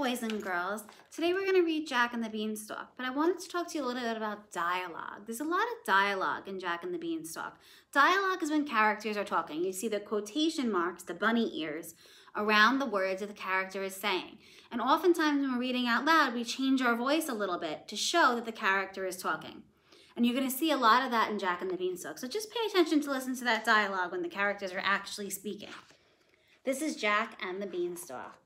boys and girls. Today we're going to read Jack and the Beanstalk, but I wanted to talk to you a little bit about dialogue. There's a lot of dialogue in Jack and the Beanstalk. Dialogue is when characters are talking. You see the quotation marks, the bunny ears, around the words that the character is saying. And oftentimes when we're reading out loud, we change our voice a little bit to show that the character is talking. And you're going to see a lot of that in Jack and the Beanstalk. So just pay attention to listen to that dialogue when the characters are actually speaking. This is Jack and the Beanstalk.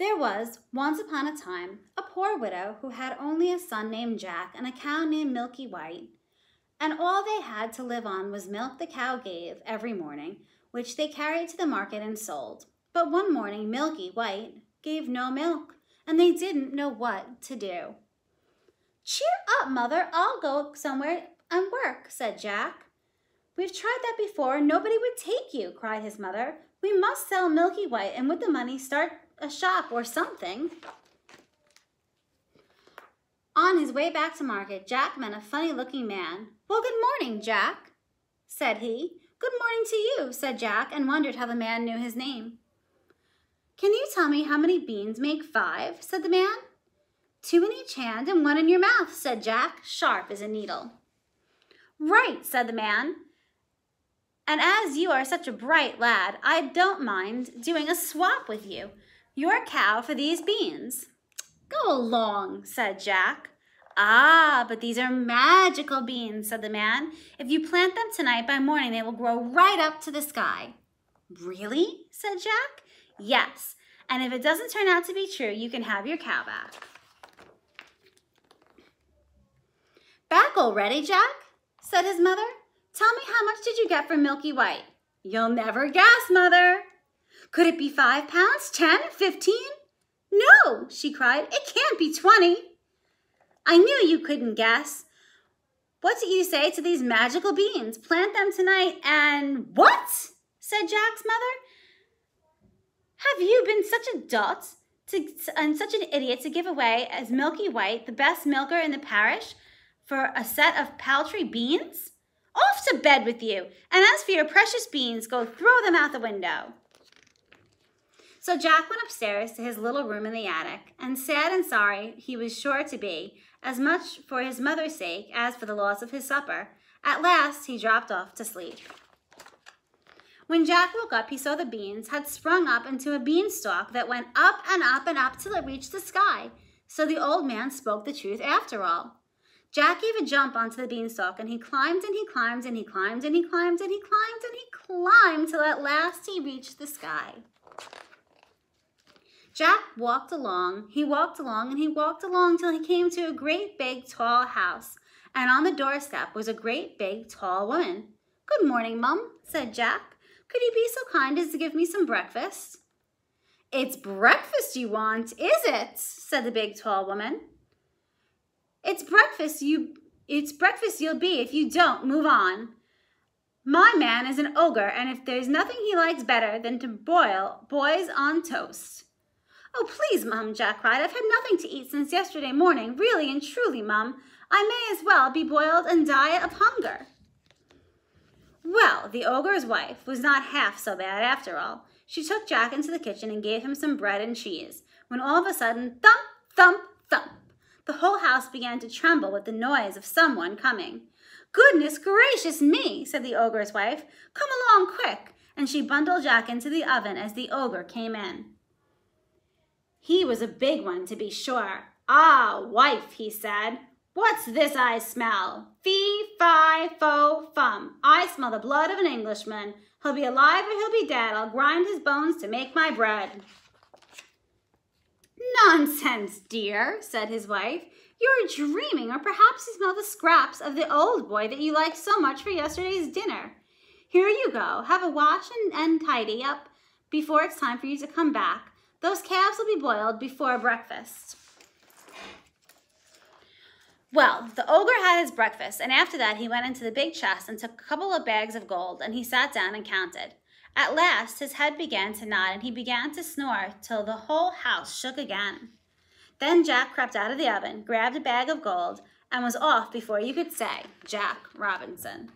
There was, once upon a time, a poor widow who had only a son named Jack and a cow named Milky White, and all they had to live on was milk the cow gave every morning, which they carried to the market and sold. But one morning, Milky White gave no milk, and they didn't know what to do. Cheer up, mother, I'll go somewhere and work, said Jack. We've tried that before, nobody would take you, cried his mother. We must sell Milky White and with the money start a shop or something. On his way back to market, Jack met a funny looking man. Well, good morning, Jack, said he. Good morning to you, said Jack, and wondered how the man knew his name. Can you tell me how many beans make five? said the man. Two in each hand and one in your mouth, said Jack, sharp as a needle. Right, said the man. And as you are such a bright lad, I don't mind doing a swap with you. Your cow for these beans. Go along, said Jack. Ah, but these are magical beans, said the man. If you plant them tonight, by morning they will grow right up to the sky. Really? said Jack. Yes, and if it doesn't turn out to be true, you can have your cow back. Back already, Jack? said his mother. Tell me how much did you get for Milky White? You'll never guess, mother. Could it be five pounds, ten, fifteen? No, she cried. It can't be twenty. I knew you couldn't guess. What do you say to these magical beans? Plant them tonight and what? said Jack's mother. Have you been such a dot to, and such an idiot to give away as Milky White, the best milker in the parish, for a set of paltry beans? Off to bed with you, and as for your precious beans, go throw them out the window. So Jack went upstairs to his little room in the attic, and sad and sorry he was sure to be, as much for his mother's sake as for the loss of his supper. At last he dropped off to sleep. When Jack woke up, he saw the beans had sprung up into a beanstalk that went up and up and up till it reached the sky. So the old man spoke the truth after all. Jack gave a jump onto the beanstalk, and he climbed and he climbed and he climbed and he climbed and he climbed and he climbed till at last he reached the sky. Jack walked along, he walked along, and he walked along till he came to a great big tall house, and on the doorstep was a great big tall woman. Good morning, Mum, said Jack. Could you be so kind as to give me some breakfast? It's breakfast you want, is it? said the big tall woman. It's breakfast you it's breakfast you'll be if you don't move on. My man is an ogre, and if there's nothing he likes better than to boil boys on toast. Oh, please, Mum, Jack cried. I've had nothing to eat since yesterday morning. Really and truly, Mum, I may as well be boiled and die of hunger. Well, the ogre's wife was not half so bad after all. She took Jack into the kitchen and gave him some bread and cheese, when all of a sudden, thump, thump, thump, the whole house began to tremble with the noise of someone coming. Goodness gracious me, said the ogre's wife. Come along quick. And she bundled Jack into the oven as the ogre came in. He was a big one, to be sure. Ah, wife, he said, what's this I smell? Fee, fi, fo, fum. I smell the blood of an Englishman. He'll be alive or he'll be dead. I'll grind his bones to make my bread. Nonsense, dear, said his wife. You're dreaming, or perhaps you smell the scraps of the old boy that you liked so much for yesterday's dinner. Here you go. Have a wash and, and tidy up before it's time for you to come back. Those calves will be boiled before breakfast. Well, the ogre had his breakfast, and after that he went into the big chest and took a couple of bags of gold, and he sat down and counted. At last his head began to nod, and he began to snore till the whole house shook again. Then Jack crept out of the oven, grabbed a bag of gold, and was off before you could say Jack Robinson.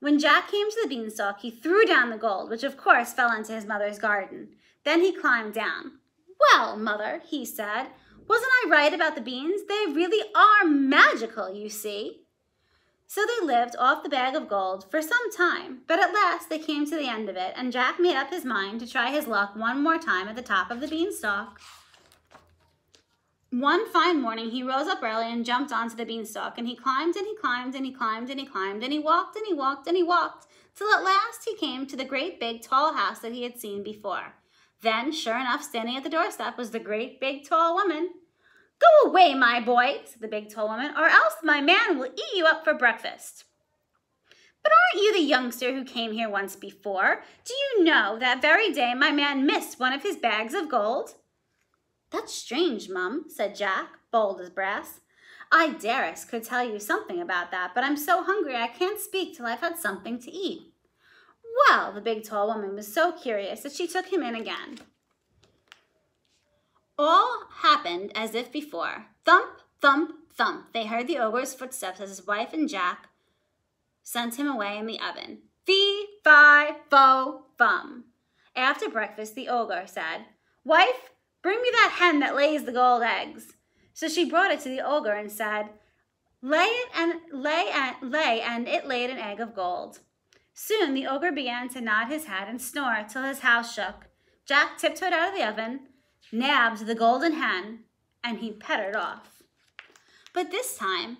When Jack came to the beanstalk, he threw down the gold, which of course fell into his mother's garden. Then he climbed down. Well, mother, he said, wasn't I right about the beans? They really are magical, you see. So they lived off the bag of gold for some time, but at last they came to the end of it, and Jack made up his mind to try his luck one more time at the top of the beanstalk. One fine morning, he rose up early and jumped onto the beanstalk, and he climbed and he climbed and he climbed and he climbed and he walked and he walked and he walked, till at last he came to the great big tall house that he had seen before. Then, sure enough, standing at the doorstep was the great big tall woman. Go away, my boy, said the big tall woman, or else my man will eat you up for breakfast. But aren't you the youngster who came here once before? Do you know that very day my man missed one of his bags of gold? That's strange, Mum, said Jack, bold as brass. I, Darris, could tell you something about that, but I'm so hungry I can't speak till I've had something to eat. Well, the big tall woman was so curious that she took him in again. All happened as if before. Thump, thump, thump. They heard the ogre's footsteps as his wife and Jack sent him away in the oven. Fee, fi, fo, fum. After breakfast, the ogre said, Wife, bring me that hen that lays the gold eggs. So she brought it to the ogre and said, Lay it and lay and lay, and it laid an egg of gold. Soon the ogre began to nod his head and snore till his house shook. Jack tiptoed out of the oven, nabbed the golden hen, and he pettered off. But this time,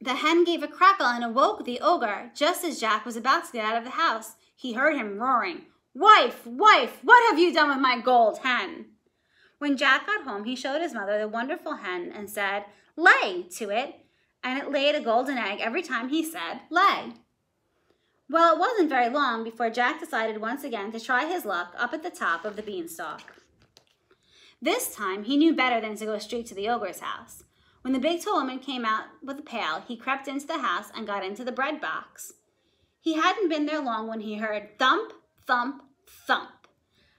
the hen gave a crackle and awoke the ogre just as Jack was about to get out of the house. He heard him roaring, Wife, wife, what have you done with my gold hen? When Jack got home, he showed his mother the wonderful hen and said, Lay to it, and it laid a golden egg every time he said, Lay. Well, it wasn't very long before Jack decided once again to try his luck up at the top of the beanstalk. This time, he knew better than to go straight to the ogre's house. When the big tall woman came out with a pail, he crept into the house and got into the bread box. He hadn't been there long when he heard thump, thump, thump.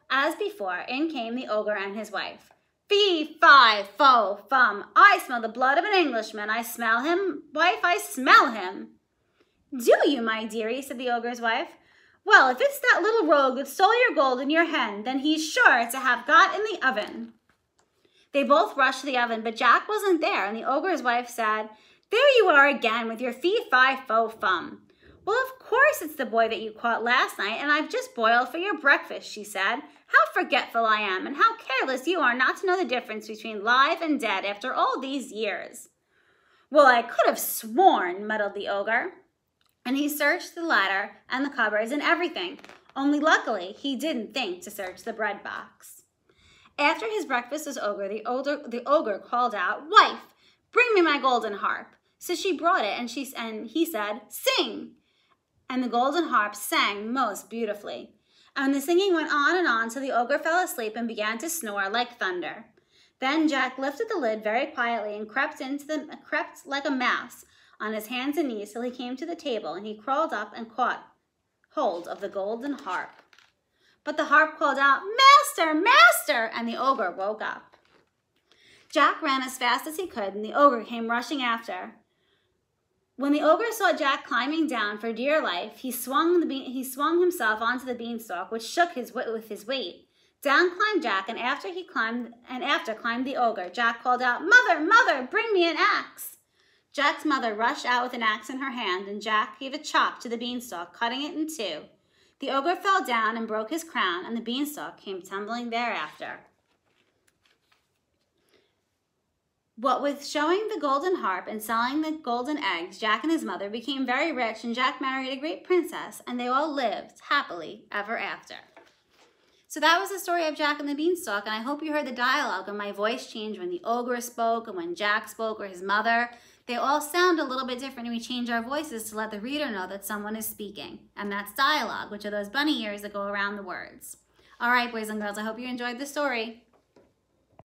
As before, in came the ogre and his wife. Fee, fi, fo, fum. I smell the blood of an Englishman. I smell him. Wife, I smell him. Do you, my dearie, said the ogre's wife. Well, if it's that little rogue that stole your gold in your hen, then he's sure to have got in the oven. They both rushed to the oven, but Jack wasn't there, and the ogre's wife said, There you are again with your fee-fi-fo-fum. Well, of course it's the boy that you caught last night, and I've just boiled for your breakfast, she said. How forgetful I am, and how careless you are not to know the difference between live and dead after all these years. Well, I could have sworn, muddled the ogre and he searched the ladder and the cupboards and everything. Only luckily, he didn't think to search the bread box. After his breakfast was over, the, older, the ogre called out, Wife, bring me my golden harp. So she brought it, and, she, and he said, Sing! And the golden harp sang most beautifully. And the singing went on and on till the ogre fell asleep and began to snore like thunder. Then Jack lifted the lid very quietly and crept into the crept like a mouse on his hands and knees till he came to the table, and he crawled up and caught hold of the golden harp. But the harp called out, Master, Master! And the ogre woke up. Jack ran as fast as he could, and the ogre came rushing after. When the ogre saw Jack climbing down for dear life, he swung, the he swung himself onto the beanstalk, which shook his with his weight. Down climbed Jack, and after he climbed, and after climbed the ogre. Jack called out, "Mother, mother, bring me an axe!" Jack's mother rushed out with an axe in her hand, and Jack gave a chop to the beanstalk, cutting it in two. The ogre fell down and broke his crown, and the beanstalk came tumbling thereafter. What with showing the golden harp and selling the golden eggs, Jack and his mother became very rich, and Jack married a great princess, and they all lived happily ever after. So that was the story of Jack and the Beanstalk, and I hope you heard the dialogue and my voice changed when the ogre spoke and when Jack spoke or his mother. They all sound a little bit different and we change our voices to let the reader know that someone is speaking. And that's dialogue, which are those bunny ears that go around the words. All right, boys and girls, I hope you enjoyed the story.